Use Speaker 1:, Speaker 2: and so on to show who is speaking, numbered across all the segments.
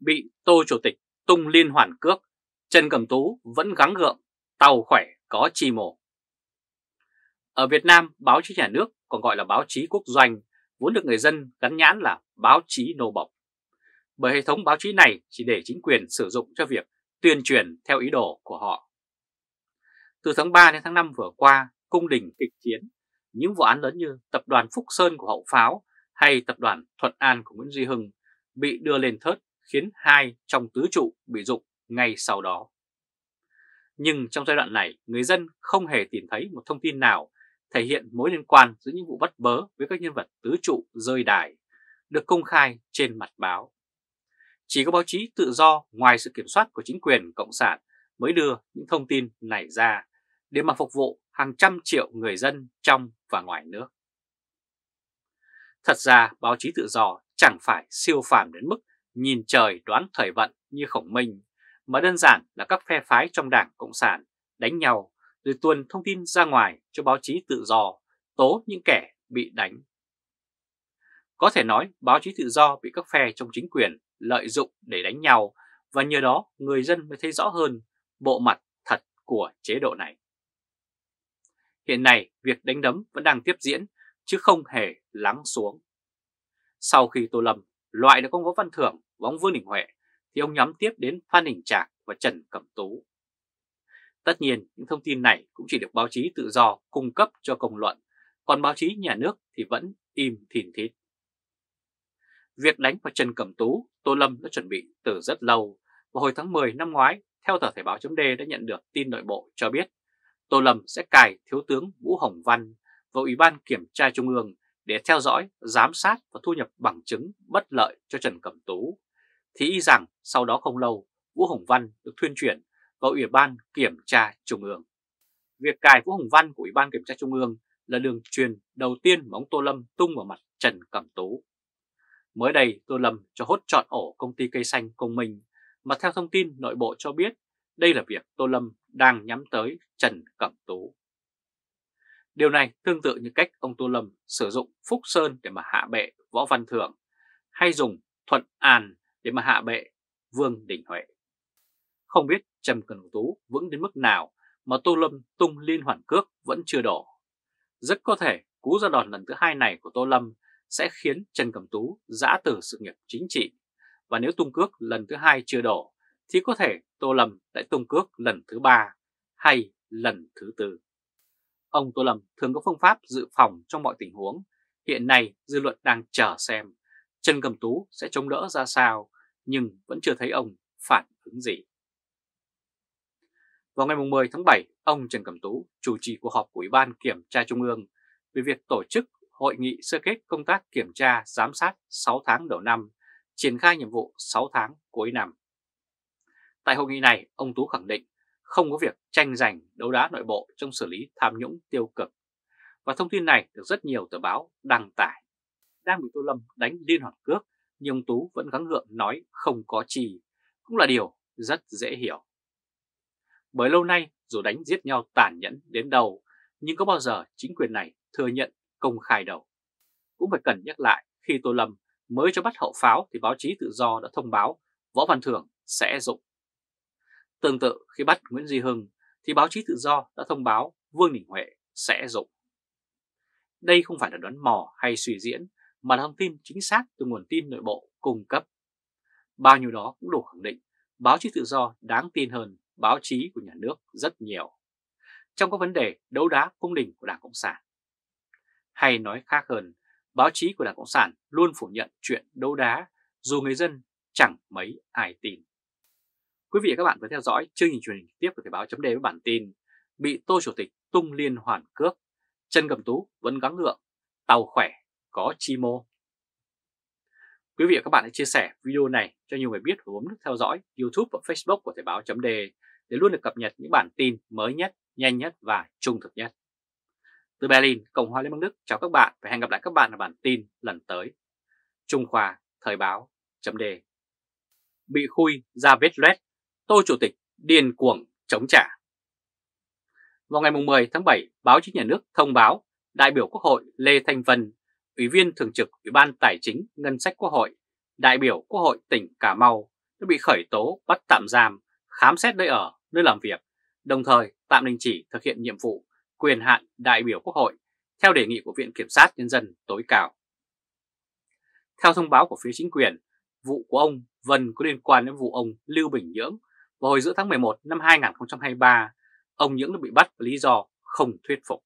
Speaker 1: Bị Tô Chủ tịch tung liên hoàn cước, Trần Cẩm Tú vẫn gắng gượng, tàu khỏe có chi mổ. Ở Việt Nam, báo chí nhà nước còn gọi là báo chí quốc doanh, vốn được người dân gắn nhãn là báo chí nô bộc. Bởi hệ thống báo chí này chỉ để chính quyền sử dụng cho việc tuyên truyền theo ý đồ của họ. Từ tháng 3 đến tháng 5 vừa qua, cung đình kịch chiến, những vụ án lớn như tập đoàn Phúc Sơn của Hậu Pháo hay tập đoàn Thuận An của Nguyễn Duy Hưng bị đưa lên thớt khiến hai trong tứ trụ bị dục ngay sau đó. Nhưng trong giai đoạn này, người dân không hề tìm thấy một thông tin nào thể hiện mối liên quan giữa những vụ bắt bớ với các nhân vật tứ trụ rơi đài, được công khai trên mặt báo. Chỉ có báo chí tự do ngoài sự kiểm soát của chính quyền Cộng sản mới đưa những thông tin này ra để mà phục vụ hàng trăm triệu người dân trong và ngoài nước. Thật ra báo chí tự do chẳng phải siêu phàm đến mức nhìn trời đoán thời vận như khổng minh, mà đơn giản là các phe phái trong đảng Cộng sản đánh nhau rồi tuần thông tin ra ngoài cho báo chí tự do tố những kẻ bị đánh. Có thể nói báo chí tự do bị các phe trong chính quyền lợi dụng để đánh nhau và nhờ đó người dân mới thấy rõ hơn bộ mặt thật của chế độ này. Hiện nay việc đánh đấm vẫn đang tiếp diễn chứ không hề lắng xuống. Sau khi Tô Lâm loại được ông Võ Văn Thưởng và ông Vương Đình Huệ thì ông nhắm tiếp đến Phan Đình Trạc và Trần Cẩm Tú. Tất nhiên những thông tin này cũng chỉ được báo chí tự do cung cấp cho công luận, còn báo chí nhà nước thì vẫn im thìn thít. Việc đánh vào Trần Cẩm Tú, Tô Lâm đã chuẩn bị từ rất lâu. Vào hồi tháng 10 năm ngoái, theo tờ Thể báo chấm đã nhận được tin nội bộ cho biết Tô Lâm sẽ cài Thiếu tướng Vũ Hồng Văn vào Ủy ban Kiểm tra Trung ương để theo dõi, giám sát và thu nhập bằng chứng bất lợi cho Trần Cẩm Tú. Thì y rằng sau đó không lâu, Vũ Hồng Văn được thuyên chuyển vào Ủy ban Kiểm tra Trung ương. Việc cài Vũ Hồng Văn của Ủy ban Kiểm tra Trung ương là đường truyền đầu tiên mà ông Tô Lâm tung vào mặt Trần Cẩm Tú. Mới đây, Tô Lâm cho hốt chọn ổ công ty cây xanh công minh, mà theo thông tin nội bộ cho biết, đây là việc Tô Lâm đang nhắm tới Trần Cẩm Tú. Điều này tương tự như cách ông Tô Lâm sử dụng Phúc Sơn để mà hạ bệ Võ Văn Thưởng, hay dùng Thuận An để mà hạ bệ Vương Đình Huệ. Không biết Trần Cần Tú vững đến mức nào mà Tô Lâm tung liên hoàn cước vẫn chưa đổ. Rất có thể cú ra đòn lần thứ hai này của Tô Lâm sẽ khiến Trần Cẩm Tú giã từ sự nghiệp chính trị. Và nếu tung cước lần thứ hai chưa đổ, thì có thể Tô Lâm lại tung cước lần thứ ba hay lần thứ tư. Ông Tô Lâm thường có phương pháp dự phòng trong mọi tình huống. Hiện nay dư luận đang chờ xem Trần cầm Tú sẽ chống đỡ ra sao, nhưng vẫn chưa thấy ông phản ứng gì. Vào ngày 10 tháng 7, ông Trần Cẩm Tú chủ trì cuộc họp của Ủy ban Kiểm tra Trung ương về việc tổ chức Hội nghị sơ kết công tác kiểm tra giám sát 6 tháng đầu năm, triển khai nhiệm vụ 6 tháng cuối năm. Tại hội nghị này, ông Tú khẳng định không có việc tranh giành đấu đá nội bộ trong xử lý tham nhũng tiêu cực. Và thông tin này được rất nhiều tờ báo đăng tải. Đang bị Tô Lâm đánh liên hoàn cước, nhưng ông Tú vẫn gắng gượng nói không có chi, cũng là điều rất dễ hiểu. Bởi lâu nay dù đánh giết nhau tàn nhẫn đến đâu, nhưng có bao giờ chính quyền này thừa nhận công khai đâu. Cũng phải cần nhắc lại khi Tô Lâm mới cho bắt hậu pháo thì báo chí tự do đã thông báo Võ Văn Thưởng sẽ dụng. Tương tự khi bắt Nguyễn Duy Hưng thì báo chí tự do đã thông báo Vương Đình Huệ sẽ dụng. Đây không phải là đoán mò hay suy diễn mà là thông tin chính xác từ nguồn tin nội bộ cung cấp. Bao nhiêu đó cũng đủ khẳng định báo chí tự do đáng tin hơn báo chí của nhà nước rất nhiều trong các vấn đề đấu đá cung đình của Đảng Cộng sản. Hay nói khác hơn, báo chí của Đảng Cộng sản luôn phủ nhận chuyện đấu đá dù người dân chẳng mấy ai tin. Quý vị và các bạn vừa theo dõi chương trình truyền hình tiếp của Thời báo chấm với bản tin Bị Tô Chủ tịch tung liên hoàn cướp chân cầm Tú vẫn gắng ngượng, tàu khỏe, có chi mô. Quý vị và các bạn hãy chia sẻ video này cho nhiều người biết và bấm nút theo dõi YouTube và Facebook của Thời báo chấm để luôn được cập nhật những bản tin mới nhất, nhanh nhất và trung thực nhất. Từ Berlin, Cộng hòa Liên bang Đức chào các bạn và hẹn gặp lại các bạn ở bản tin lần tới. Trung Khoa, Thời báo, chấm đề. Bị khui ra vết loét, Tô Chủ tịch điên cuồng chống trả. Vào ngày 10 tháng 7, báo chí nhà nước thông báo đại biểu Quốc hội Lê Thanh Vân, Ủy viên Thường trực Ủy ban Tài chính Ngân sách Quốc hội, đại biểu Quốc hội tỉnh Cà Mau đã bị khởi tố bắt tạm giam, khám xét nơi ở, nơi làm việc, đồng thời tạm đình chỉ thực hiện nhiệm vụ quyền hạn đại biểu Quốc hội theo đề nghị của Viện Kiểm sát Nhân dân tối cao. Theo thông báo của phía chính quyền, vụ của ông Vân có liên quan đến vụ ông Lưu Bình Nhưỡng vào hồi giữa tháng 11 năm 2023, ông Nhưỡng đã bị bắt với lý do không thuyết phục.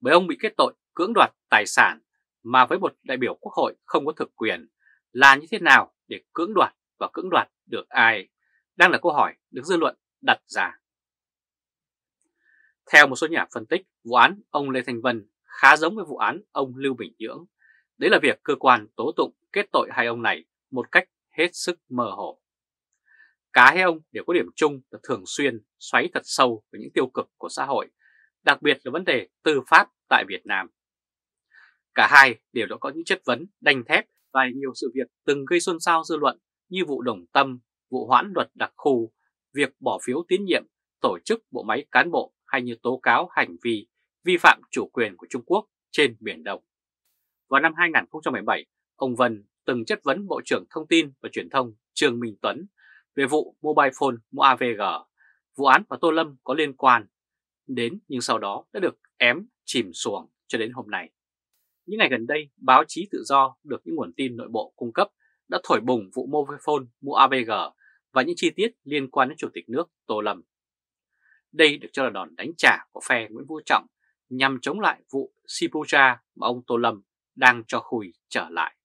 Speaker 1: Bởi ông bị kết tội cưỡng đoạt tài sản mà với một đại biểu quốc hội không có thực quyền là như thế nào để cưỡng đoạt và cưỡng đoạt được ai đang là câu hỏi được dư luận đặt ra. Theo một số nhà phân tích, vụ án ông Lê Thành Vân khá giống với vụ án ông Lưu Bình Nhưỡng. Đấy là việc cơ quan tố tụng kết tội hai ông này một cách hết sức mơ hồ. Cả hai ông đều có điểm chung là thường xuyên xoáy thật sâu vào những tiêu cực của xã hội, đặc biệt là vấn đề tư pháp tại Việt Nam. Cả hai đều đã có những chất vấn đanh thép và nhiều sự việc từng gây xôn xao dư luận như vụ đồng tâm, vụ hoãn luật đặc khu, việc bỏ phiếu tín nhiệm, tổ chức bộ máy cán bộ hay như tố cáo hành vi vi phạm chủ quyền của Trung Quốc trên Biển Đông. Vào năm 2017, ông Vân từng chất vấn Bộ trưởng Thông tin và Truyền thông Trương Minh Tuấn về vụ mobile phone mua AVG, vụ án và Tô Lâm có liên quan đến nhưng sau đó đã được ém chìm xuồng cho đến hôm nay. Những ngày gần đây, báo chí tự do được những nguồn tin nội bộ cung cấp đã thổi bùng vụ mobile phone mua AVG và những chi tiết liên quan đến Chủ tịch nước Tô Lâm. Đây được cho là đòn đánh trả của phe Nguyễn Vũ Trọng nhằm chống lại vụ Sipuja mà ông Tô Lâm đang cho khui trở lại.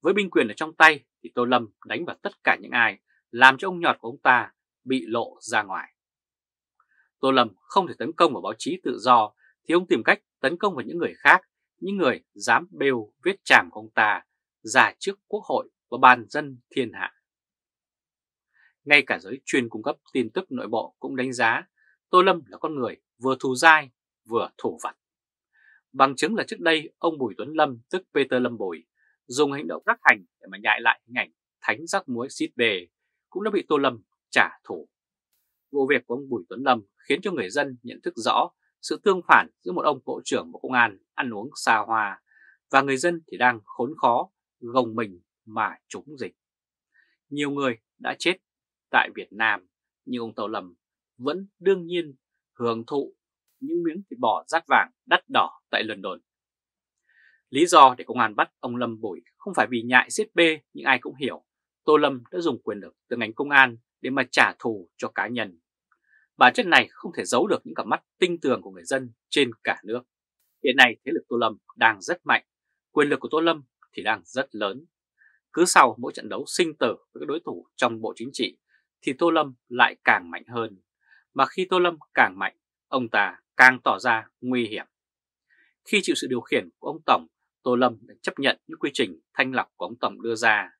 Speaker 1: Với binh quyền ở trong tay thì Tô Lâm đánh vào tất cả những ai làm cho ông nhọt của ông ta bị lộ ra ngoài. Tô Lâm không thể tấn công vào báo chí tự do thì ông tìm cách tấn công vào những người khác, những người dám bêu viết chàm của ông ta ra trước quốc hội và ban dân thiên hạ. Ngay cả giới chuyên cung cấp tin tức nội bộ cũng đánh giá Tô Lâm là con người vừa thù dai vừa thủ vật. Bằng chứng là trước đây ông Bùi Tuấn Lâm tức Peter Lâm Bùi dùng hành động rắc hành để mà nhại lại hình ảnh thánh rắc muối xít bề cũng đã bị Tô Lâm trả thù. Vụ việc của ông Bùi Tuấn Lâm khiến cho người dân nhận thức rõ sự tương phản giữa một ông Bộ trưởng Bộ Công an ăn uống xa hoa và người dân thì đang khốn khó, gồng mình mà trúng dịch. Nhiều người đã chết tại Việt Nam nhưng ông Tô Lâm vẫn đương nhiên hưởng thụ những miếng thịt bò rát vàng đắt đỏ tại London. Lý do để công an bắt ông Lâm bội không phải vì nhại giết bê nhưng ai cũng hiểu Tô Lâm đã dùng quyền lực từ ngành công an để mà trả thù cho cá nhân. Bản chất này không thể giấu được những cặp mắt tinh tường của người dân trên cả nước. Hiện nay thế lực Tô Lâm đang rất mạnh, quyền lực của Tô Lâm thì đang rất lớn. Cứ sau mỗi trận đấu sinh tử với các đối thủ trong bộ chính trị thì Tô Lâm lại càng mạnh hơn. Mà khi Tô Lâm càng mạnh, ông ta càng tỏ ra nguy hiểm. Khi chịu sự điều khiển của ông Tổng, Tô Lâm đã chấp nhận những quy trình thanh lọc của ông Tổng đưa ra.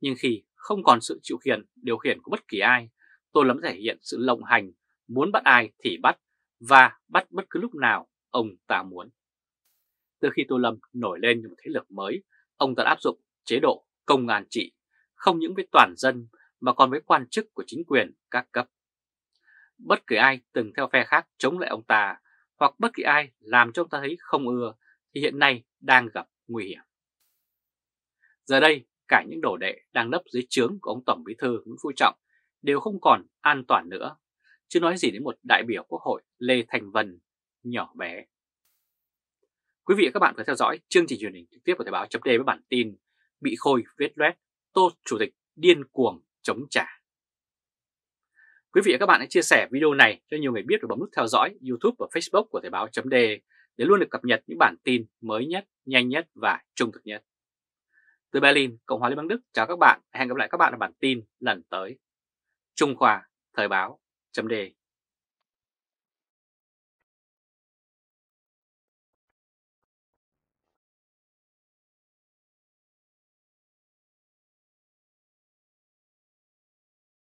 Speaker 1: Nhưng khi không còn sự chịu khiển, điều khiển của bất kỳ ai, Tô Lâm thể hiện sự lộng hành, muốn bắt ai thì bắt và bắt bất cứ lúc nào ông ta muốn. Từ khi Tô Lâm nổi lên những một thế lực mới, ông ta áp dụng chế độ công an trị, không những với toàn dân mà còn với quan chức của chính quyền các cấp. Bất kỳ ai từng theo phe khác chống lại ông ta hoặc bất kỳ ai làm cho ông ta thấy không ưa thì hiện nay đang gặp nguy hiểm. Giờ đây, cả những đồ đệ đang nấp dưới trướng của ông Tổng Bí thư Nguyễn Phú Trọng đều không còn an toàn nữa, chứ nói gì đến một đại biểu quốc hội Lê Thành Vân nhỏ bé. Quý vị và các bạn có theo dõi chương trình truyền hình trực tiếp của Thời báo chấm với bản tin Bị Khôi viết loét, Tô Chủ tịch điên cuồng chống trả. Quý vị và các bạn hãy chia sẻ video này cho nhiều người biết và bấm nút theo dõi YouTube và Facebook của Thời báo chấm để luôn được cập nhật những bản tin mới nhất, nhanh nhất và trung thực nhất. Từ Berlin, Cộng hòa Liên bang Đức chào các bạn, hẹn gặp lại các bạn ở bản tin lần tới. Trung Khoa, Thời báo, chấm đề.